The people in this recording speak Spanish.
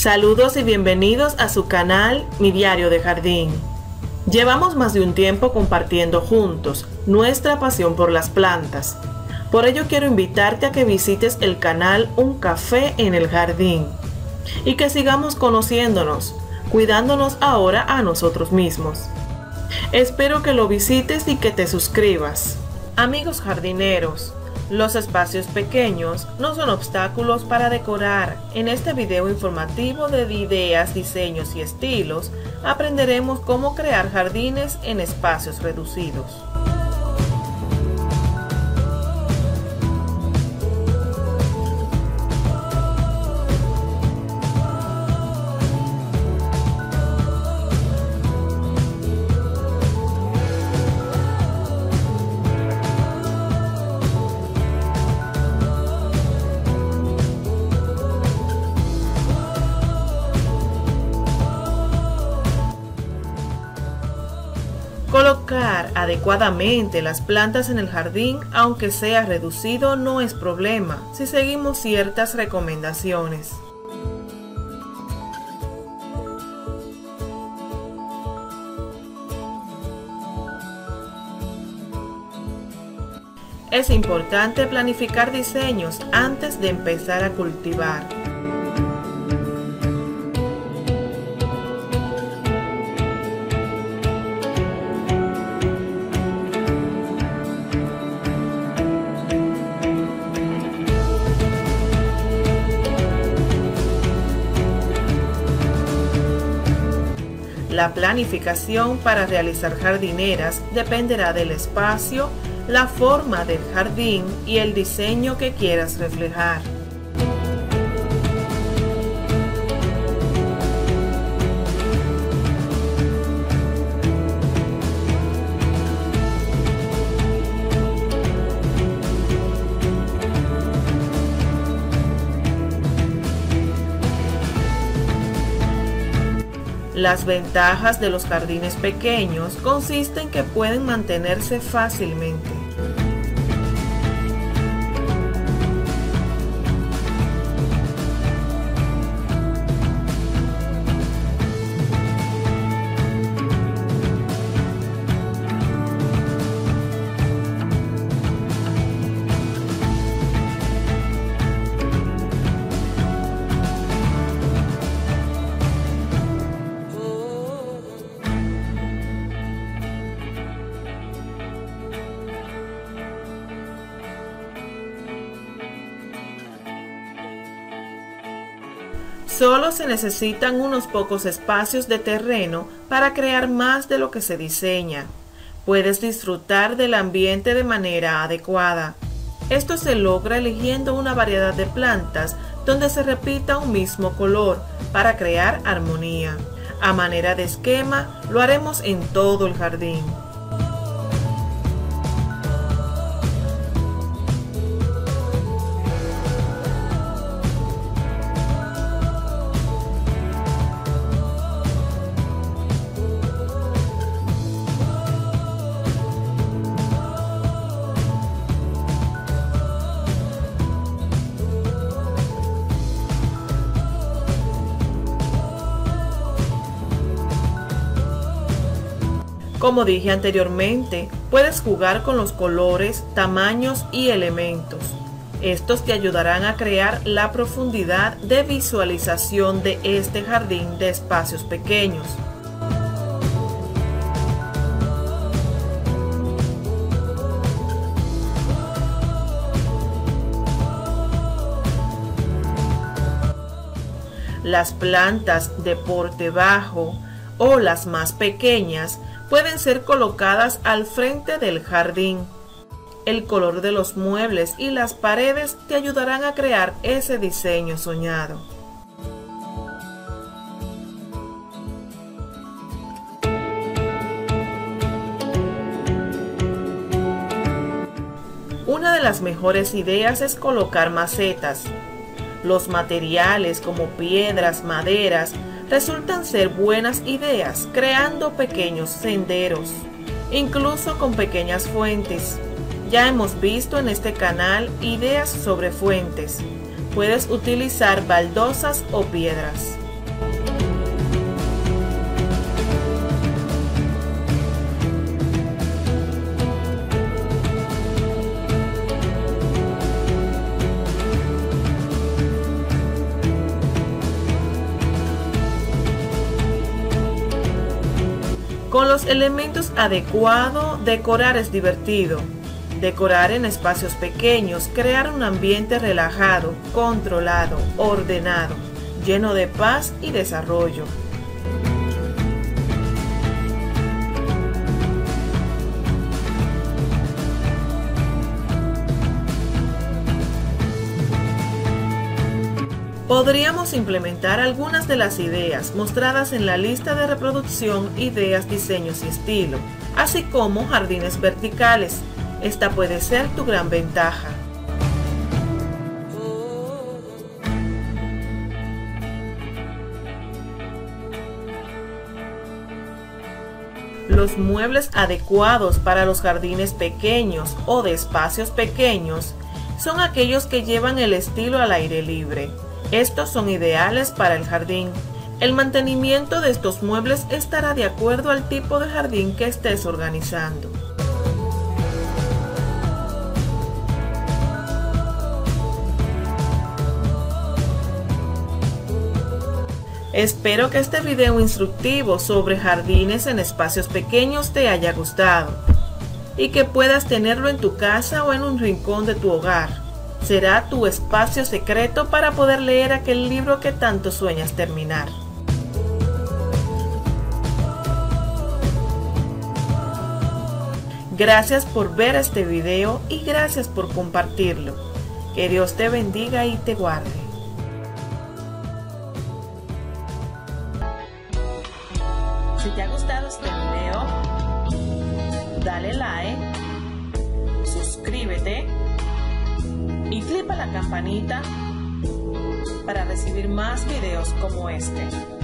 Saludos y bienvenidos a su canal Mi Diario de Jardín. Llevamos más de un tiempo compartiendo juntos nuestra pasión por las plantas. Por ello quiero invitarte a que visites el canal Un Café en el Jardín y que sigamos conociéndonos, cuidándonos ahora a nosotros mismos. Espero que lo visites y que te suscribas. Amigos jardineros, los espacios pequeños no son obstáculos para decorar. En este video informativo de ideas, diseños y estilos, aprenderemos cómo crear jardines en espacios reducidos. Adecuadamente las plantas en el jardín, aunque sea reducido, no es problema si seguimos ciertas recomendaciones. Es importante planificar diseños antes de empezar a cultivar. La planificación para realizar jardineras dependerá del espacio, la forma del jardín y el diseño que quieras reflejar. Las ventajas de los jardines pequeños consisten en que pueden mantenerse fácilmente. Solo se necesitan unos pocos espacios de terreno para crear más de lo que se diseña. Puedes disfrutar del ambiente de manera adecuada. Esto se logra eligiendo una variedad de plantas donde se repita un mismo color para crear armonía. A manera de esquema, lo haremos en todo el jardín. Como dije anteriormente, puedes jugar con los colores, tamaños y elementos. Estos te ayudarán a crear la profundidad de visualización de este jardín de espacios pequeños. Las plantas de porte bajo o las más pequeñas pueden ser colocadas al frente del jardín. El color de los muebles y las paredes te ayudarán a crear ese diseño soñado. Una de las mejores ideas es colocar macetas. Los materiales como piedras, maderas, resultan ser buenas ideas creando pequeños senderos, incluso con pequeñas fuentes. Ya hemos visto en este canal ideas sobre fuentes. Puedes utilizar baldosas o piedras. Con los elementos adecuados, decorar es divertido. Decorar en espacios pequeños, crear un ambiente relajado, controlado, ordenado, lleno de paz y desarrollo. Podríamos implementar algunas de las ideas mostradas en la lista de reproducción Ideas, Diseños y Estilo, así como jardines verticales. Esta puede ser tu gran ventaja. Los muebles adecuados para los jardines pequeños o de espacios pequeños son aquellos que llevan el estilo al aire libre estos son ideales para el jardín. El mantenimiento de estos muebles estará de acuerdo al tipo de jardín que estés organizando. Espero que este video instructivo sobre jardines en espacios pequeños te haya gustado y que puedas tenerlo en tu casa o en un rincón de tu hogar será tu espacio secreto para poder leer aquel libro que tanto sueñas terminar. Gracias por ver este video y gracias por compartirlo. Que Dios te bendiga y te guarde. Si te ha gustado este video, dale like, y flipa la campanita para recibir más videos como este.